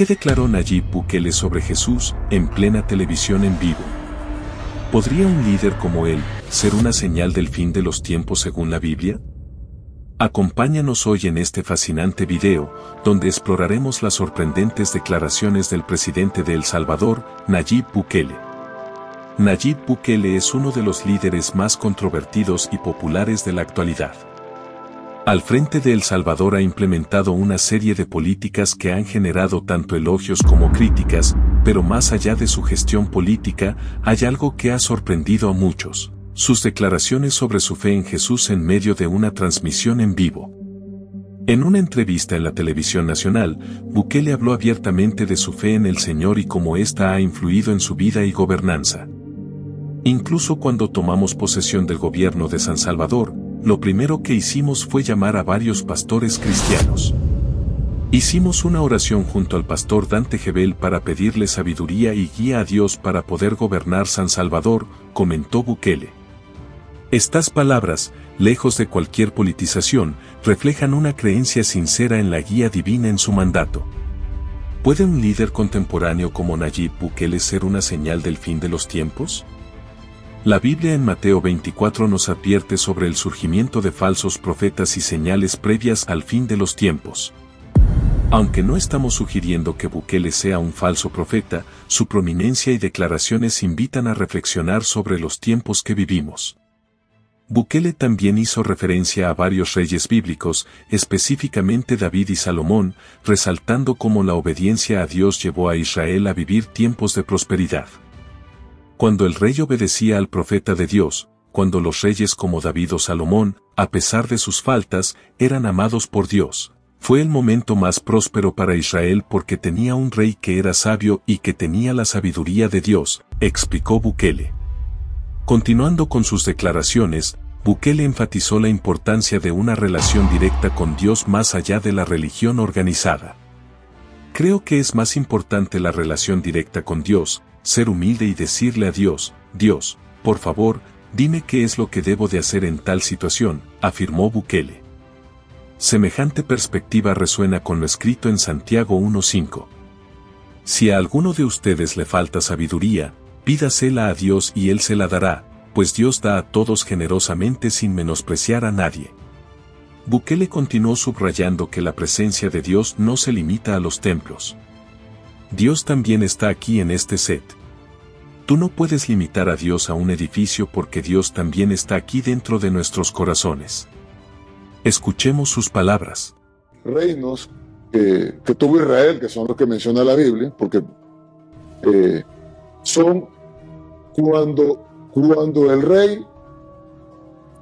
¿Qué declaró Nayib Bukele sobre Jesús en plena televisión en vivo? ¿Podría un líder como él ser una señal del fin de los tiempos según la Biblia? Acompáñanos hoy en este fascinante video, donde exploraremos las sorprendentes declaraciones del presidente de El Salvador, Nayib Bukele. Nayib Bukele es uno de los líderes más controvertidos y populares de la actualidad. Al frente de El Salvador ha implementado una serie de políticas que han generado tanto elogios como críticas, pero más allá de su gestión política, hay algo que ha sorprendido a muchos sus declaraciones sobre su fe en Jesús en medio de una transmisión en vivo. En una entrevista en la televisión nacional, Bukele habló abiertamente de su fe en el Señor y cómo ésta ha influido en su vida y gobernanza. Incluso cuando tomamos posesión del gobierno de San Salvador, lo primero que hicimos fue llamar a varios pastores cristianos. Hicimos una oración junto al pastor Dante Gebel para pedirle sabiduría y guía a Dios para poder gobernar San Salvador, comentó Bukele. Estas palabras, lejos de cualquier politización, reflejan una creencia sincera en la guía divina en su mandato. ¿Puede un líder contemporáneo como Nayib Bukele ser una señal del fin de los tiempos? La Biblia en Mateo 24 nos advierte sobre el surgimiento de falsos profetas y señales previas al fin de los tiempos. Aunque no estamos sugiriendo que Bukele sea un falso profeta, su prominencia y declaraciones invitan a reflexionar sobre los tiempos que vivimos. Bukele también hizo referencia a varios reyes bíblicos, específicamente David y Salomón, resaltando cómo la obediencia a Dios llevó a Israel a vivir tiempos de prosperidad. Cuando el rey obedecía al profeta de Dios, cuando los reyes como David o Salomón, a pesar de sus faltas, eran amados por Dios, fue el momento más próspero para Israel porque tenía un rey que era sabio y que tenía la sabiduría de Dios, explicó Bukele. Continuando con sus declaraciones, Bukele enfatizó la importancia de una relación directa con Dios más allá de la religión organizada. Creo que es más importante la relación directa con Dios, ser humilde y decirle a Dios, Dios, por favor, dime qué es lo que debo de hacer en tal situación, afirmó Bukele. Semejante perspectiva resuena con lo escrito en Santiago 1.5. Si a alguno de ustedes le falta sabiduría, Pídasela a Dios y Él se la dará, pues Dios da a todos generosamente sin menospreciar a nadie. Bukele continuó subrayando que la presencia de Dios no se limita a los templos. Dios también está aquí en este set. Tú no puedes limitar a Dios a un edificio porque Dios también está aquí dentro de nuestros corazones. Escuchemos sus palabras. Reinos que tuvo Israel, que son los que menciona la Biblia, porque eh, son cuando, cuando el rey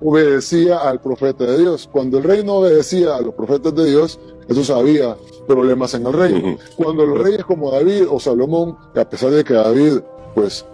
obedecía al profeta de Dios. Cuando el rey no obedecía a los profetas de Dios, eso había problemas en el rey. Cuando los reyes como David o Salomón, que a pesar de que David pues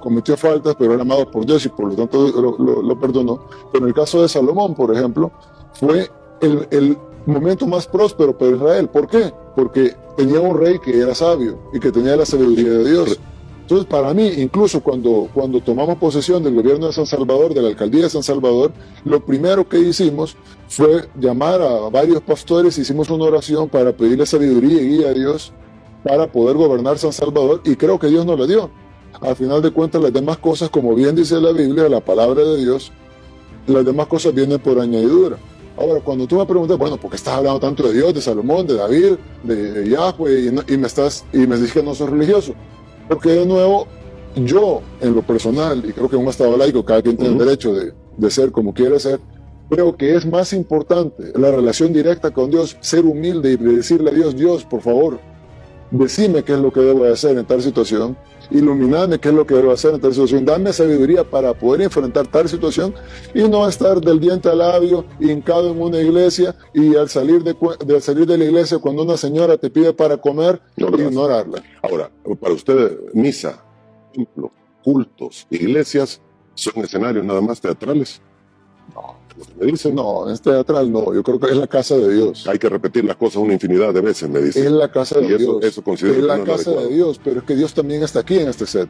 cometió faltas, pero era amado por Dios y por lo tanto lo, perdonó. Pero en el caso de Salomón, por ejemplo, fue el, el, momento más próspero para Israel. ¿Por qué? Porque tenía un rey que era sabio y que tenía la sabiduría de Dios. Entonces, para mí, incluso cuando, cuando tomamos posesión del gobierno de San Salvador, de la alcaldía de San Salvador, lo primero que hicimos fue llamar a varios pastores, hicimos una oración para pedirle sabiduría y guía a Dios para poder gobernar San Salvador y creo que Dios nos le dio. Al final de cuentas, las demás cosas, como bien dice la Biblia, la palabra de Dios, las demás cosas vienen por añadidura. Ahora, cuando tú me preguntas, bueno, ¿por qué estás hablando tanto de Dios, de Salomón, de David, de, Yahweh, y, me estás y me dices que no soy religioso? Porque de nuevo, yo en lo personal, y creo que en un Estado laico cada quien tiene el derecho de, de ser como quiere ser, creo que es más importante la relación directa con Dios, ser humilde y decirle a Dios, Dios, por favor, decime qué es lo que debo hacer en tal situación, iluminadme qué es lo que debo hacer en tal situación, dame sabiduría para poder enfrentar tal situación y no estar del diente al labio, hincado en una iglesia y al salir de, salir de la iglesia cuando una señora te pide para comer, ignorarla. Ahora, para usted, misa, templo, cultos, iglesias, son escenarios nada más teatrales. No me dice, no, es teatral, no, yo creo que es la casa de Dios. Hay que repetir las cosas una infinidad de veces, me dice. Es la casa de Dios. Eso es la casa de Dios, pero es que Dios también está aquí en este set.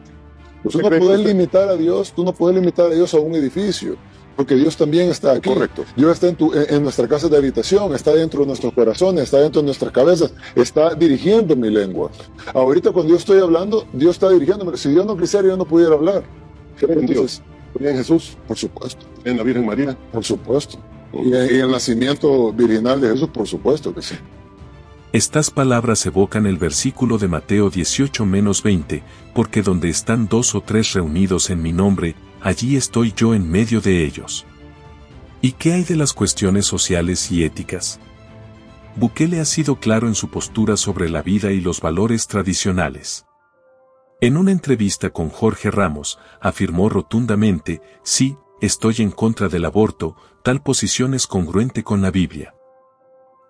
Tú no puedes limitar a Dios, tú no puedes limitar a Dios a un edificio. Porque Dios también está aquí. Correcto. Dios está en, tu, en, en nuestra casa de habitación, está dentro de nuestros corazones, está dentro de nuestras cabezas, está dirigiendo mi lengua. Ahorita cuando yo estoy hablando, Dios está dirigiéndome. Si Dios no quisiera, yo no pudiera hablar. Entonces, En Jesús. por supuesto, En la Virgen María. por supuesto. Y, y el nacimiento virginal de Jesús, por supuesto que sí. Estas palabras evocan el versículo de Mateo 18 menos 20, porque donde están dos o tres reunidos en mi nombre, allí estoy yo en medio de ellos. ¿Y qué hay de las cuestiones sociales y éticas? Bukele ha sido claro en su postura sobre la vida y los valores tradicionales. En una entrevista con Jorge Ramos, afirmó rotundamente, sí, estoy en contra del aborto, tal posición es congruente con la Biblia.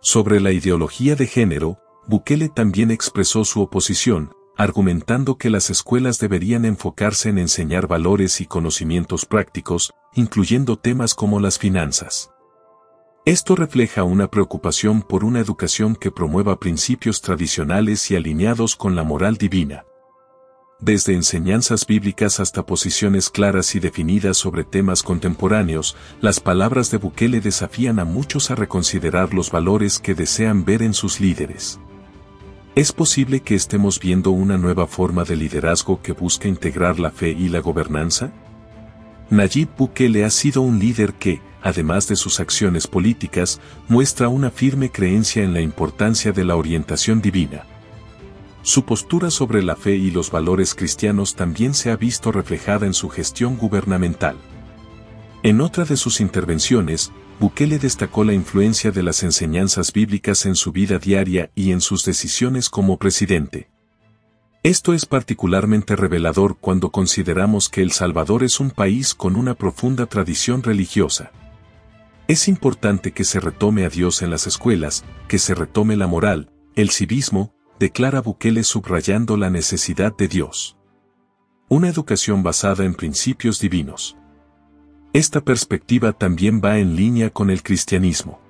Sobre la ideología de género, Bukele también expresó su oposición, argumentando que las escuelas deberían enfocarse en enseñar valores y conocimientos prácticos, incluyendo temas como las finanzas. Esto refleja una preocupación por una educación que promueva principios tradicionales y alineados con la moral divina. Desde enseñanzas bíblicas hasta posiciones claras y definidas sobre temas contemporáneos, las palabras de Bukele desafían a muchos a reconsiderar los valores que desean ver en sus líderes. ¿Es posible que estemos viendo una nueva forma de liderazgo que busca integrar la fe y la gobernanza? Nayib Bukele ha sido un líder que, además de sus acciones políticas, muestra una firme creencia en la importancia de la orientación divina. Su postura sobre la fe y los valores cristianos también se ha visto reflejada en su gestión gubernamental. En otra de sus intervenciones, Bukele destacó la influencia de las enseñanzas bíblicas en su vida diaria y en sus decisiones como presidente. Esto es particularmente revelador cuando consideramos que El Salvador es un país con una profunda tradición religiosa. Es importante que se retome a Dios en las escuelas, que se retome la moral, el civismo, declara Bukele subrayando la necesidad de Dios. Una educación basada en principios divinos. Esta perspectiva también va en línea con el cristianismo.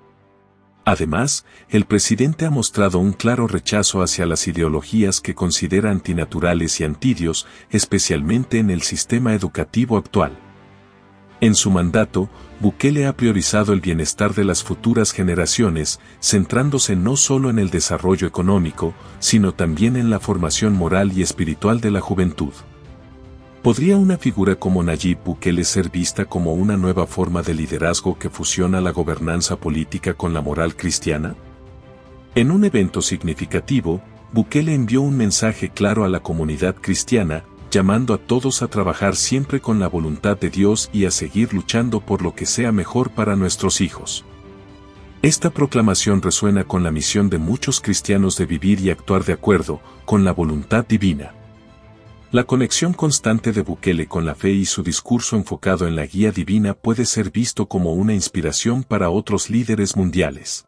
Además, el presidente ha mostrado un claro rechazo hacia las ideologías que considera antinaturales y antidios, especialmente en el sistema educativo actual. En su mandato, Bukele ha priorizado el bienestar de las futuras generaciones, centrándose no solo en el desarrollo económico, sino también en la formación moral y espiritual de la juventud. ¿Podría una figura como Nayib Bukele ser vista como una nueva forma de liderazgo que fusiona la gobernanza política con la moral cristiana? En un evento significativo, Bukele envió un mensaje claro a la comunidad cristiana, llamando a todos a trabajar siempre con la voluntad de Dios y a seguir luchando por lo que sea mejor para nuestros hijos. Esta proclamación resuena con la misión de muchos cristianos de vivir y actuar de acuerdo con la voluntad divina. La conexión constante de Bukele con la fe y su discurso enfocado en la guía divina puede ser visto como una inspiración para otros líderes mundiales.